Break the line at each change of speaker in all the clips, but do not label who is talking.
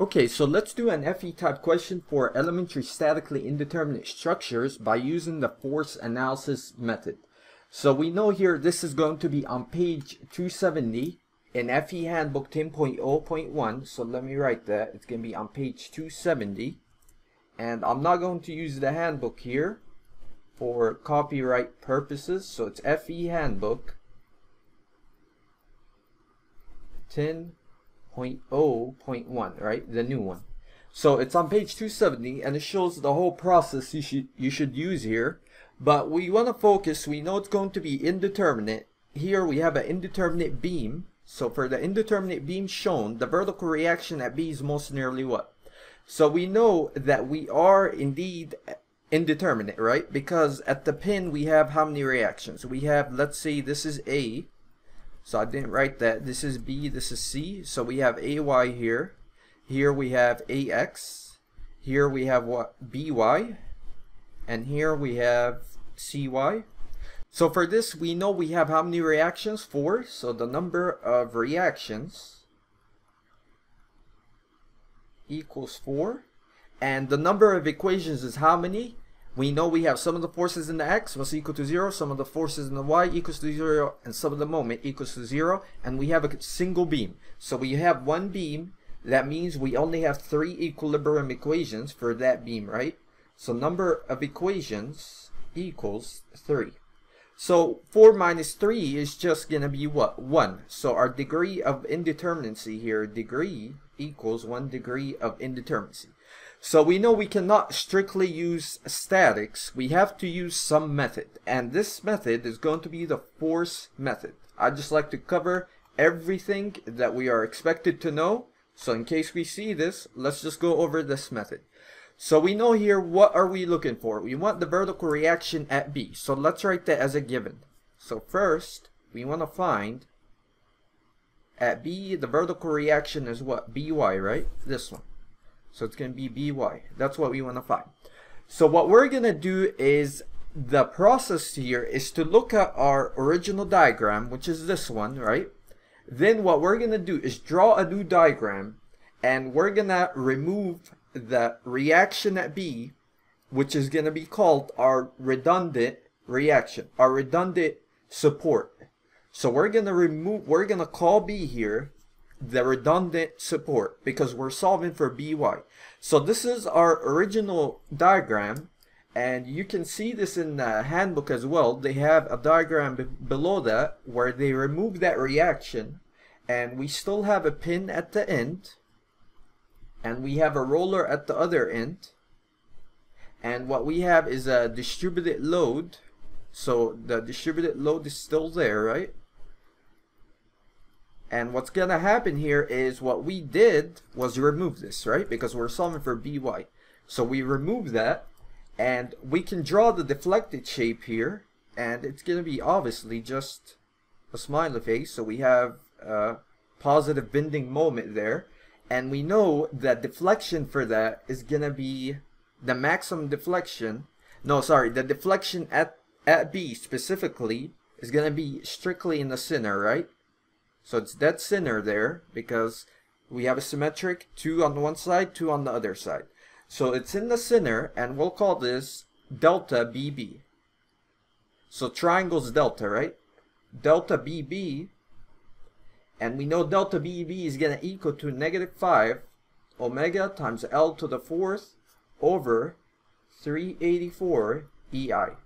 Okay, so let's do an FE type question for elementary statically indeterminate structures by using the force analysis method. So we know here this is going to be on page 270 in FE handbook 10.0.1. So let me write that. It's going to be on page 270. And I'm not going to use the handbook here for copyright purposes. So it's FE handbook 10 0.0.1, right? The new one. So it's on page 270 and it shows the whole process you should you should use here. But we want to focus, we know it's going to be indeterminate. Here we have an indeterminate beam. So for the indeterminate beam shown, the vertical reaction at B is most nearly what? So we know that we are indeed indeterminate, right? Because at the pin we have how many reactions? We have, let's say this is A, so I didn't write that. This is B, this is C. So we have AY here. Here we have AX. Here we have? BY. And here we have CY. So for this, we know we have how many reactions? Four. So the number of reactions equals four. And the number of equations is how many? We know we have sum of the forces in the x must equal to 0, sum of the forces in the y equals to 0, and sum of the moment equals to 0, and we have a single beam. So we have one beam, that means we only have three equilibrium equations for that beam, right? So number of equations equals 3. So 4 minus 3 is just going to be what? 1. So our degree of indeterminacy here, degree equals 1 degree of indeterminacy. So we know we cannot strictly use statics. We have to use some method. And this method is going to be the force method. I'd just like to cover everything that we are expected to know. So in case we see this, let's just go over this method. So we know here, what are we looking for? We want the vertical reaction at B. So let's write that as a given. So first, we want to find at B, the vertical reaction is what? BY, right? This one. So it's going to be by. That's what we want to find. So what we're going to do is the process here is to look at our original diagram, which is this one, right? Then what we're going to do is draw a new diagram and we're going to remove the reaction at B, which is going to be called our redundant reaction, our redundant support. So we're going to remove, we're going to call B here the redundant support because we're solving for by. So this is our original diagram and you can see this in the handbook as well. They have a diagram below that where they remove that reaction and we still have a pin at the end and we have a roller at the other end and what we have is a distributed load so the distributed load is still there right and what's going to happen here is what we did was remove this, right? Because we're solving for by. So we remove that and we can draw the deflected shape here and it's going to be obviously just a smiley face. So we have a positive bending moment there. And we know that deflection for that is going to be the maximum deflection. No, sorry, the deflection at, at B specifically is going to be strictly in the center, right? So it's dead center there because we have a symmetric, two on one side, two on the other side. So it's in the center and we'll call this delta BB. So triangle's delta, right? Delta BB, and we know delta BB is going to equal to negative 5 omega times L to the fourth over 384 EI.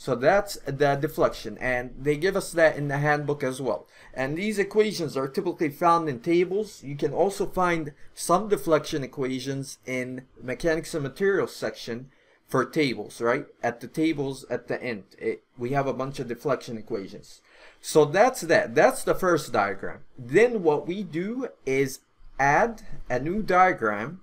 So that's the deflection and they give us that in the handbook as well. And these equations are typically found in tables. You can also find some deflection equations in mechanics and materials section for tables, right? At the tables at the end, it, we have a bunch of deflection equations. So that's that. That's the first diagram. Then what we do is add a new diagram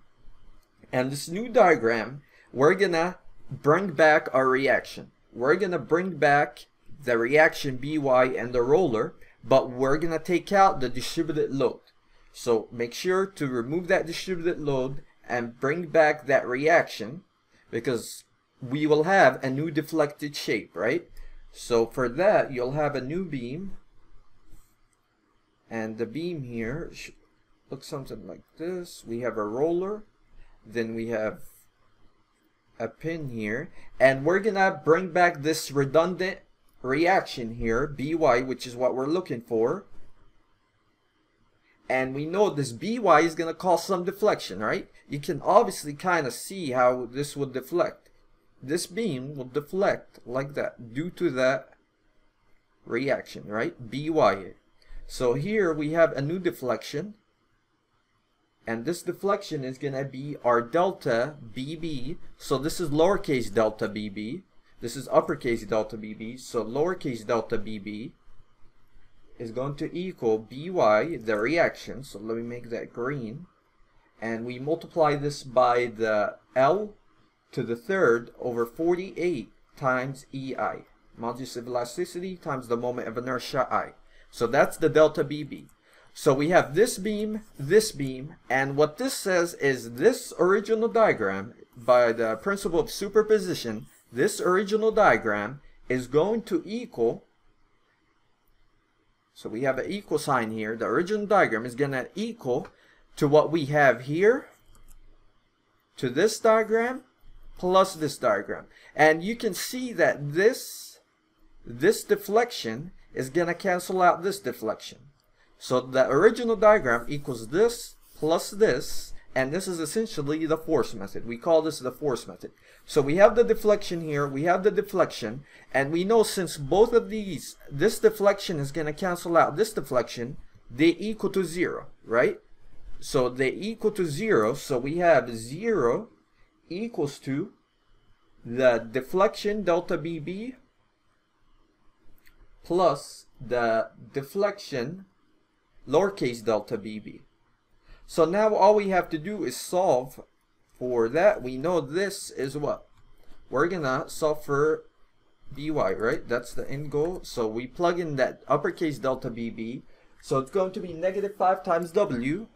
and this new diagram, we're gonna bring back our reaction we're going to bring back the reaction by and the roller, but we're going to take out the distributed load. So make sure to remove that distributed load and bring back that reaction because we will have a new deflected shape, right? So for that, you'll have a new beam and the beam here looks something like this. We have a roller, then we have a pin here, and we're gonna bring back this redundant reaction here, by, which is what we're looking for. And we know this by is gonna cause some deflection, right? You can obviously kind of see how this would deflect. This beam will deflect like that due to that reaction, right? by. So here we have a new deflection and this deflection is going to be our delta BB. So this is lowercase delta BB. This is uppercase delta BB. So lowercase delta BB is going to equal BY, the reaction. So let me make that green. And we multiply this by the L to the third over 48 times EI. Modulus of elasticity times the moment of inertia I. So that's the delta BB. So we have this beam, this beam, and what this says is this original diagram, by the principle of superposition, this original diagram is going to equal, so we have an equal sign here, the original diagram is going to equal to what we have here, to this diagram, plus this diagram. And you can see that this, this deflection is going to cancel out this deflection. So the original diagram equals this plus this, and this is essentially the force method. We call this the force method. So we have the deflection here, we have the deflection, and we know since both of these, this deflection is going to cancel out this deflection, they equal to zero, right? So they equal to zero, so we have zero equals to the deflection delta BB plus the deflection lowercase delta bb. So now all we have to do is solve for that. We know this is what? We're gonna solve for by, right? That's the end goal. So we plug in that uppercase delta bb. So it's going to be negative 5 times w,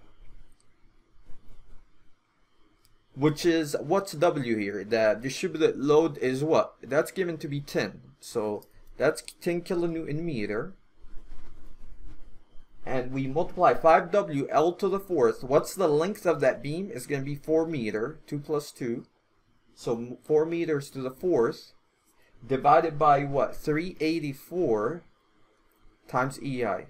which is, what's w here? The distributed load is what? That's given to be 10. So that's 10 kilonewton meter and we multiply 5w L to the fourth, what's the length of that beam? It's going to be 4 meter, 2 plus 2. So 4 meters to the fourth, divided by what? 384 times EI.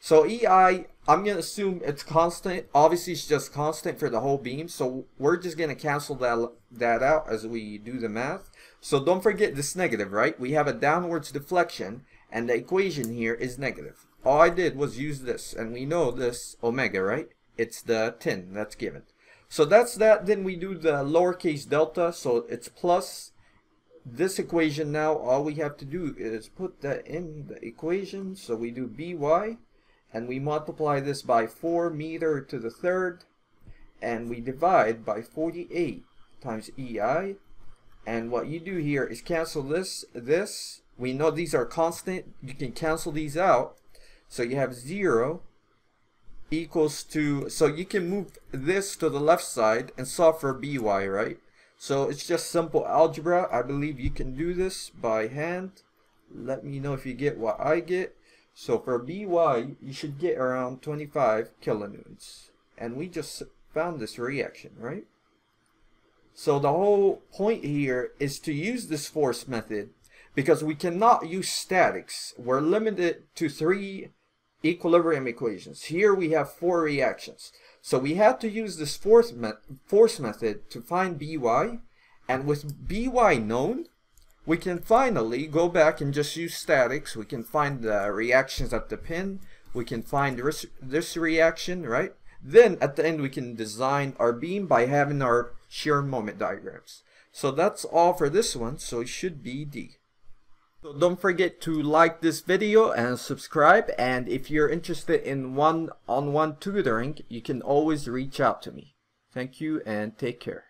So EI, I'm going to assume it's constant. Obviously, it's just constant for the whole beam. So we're just going to cancel that, that out as we do the math. So don't forget this negative, right? We have a downwards deflection, and the equation here is negative all I did was use this, and we know this omega, right? It's the 10 that's given. So that's that. Then we do the lowercase delta, so it's plus this equation now. All we have to do is put that in the equation. So we do by, and we multiply this by 4 meter to the third, and we divide by 48 times EI. And what you do here is cancel this, this. We know these are constant. You can cancel these out so you have 0 equals to, so you can move this to the left side and solve for by, right? So it's just simple algebra. I believe you can do this by hand. Let me know if you get what I get. So for by, you should get around 25 kilonewtons. And we just found this reaction, right? So the whole point here is to use this force method because we cannot use statics. We're limited to three equilibrium equations. Here we have four reactions. So we had to use this force, me force method to find By, and with By known, we can finally go back and just use statics. We can find the reactions at the pin. We can find this, this reaction, right? Then at the end we can design our beam by having our shear moment diagrams. So that's all for this one, so it should be D. So don't forget to like this video and subscribe and if you're interested in one-on-one -on -one tutoring you can always reach out to me. Thank you and take care.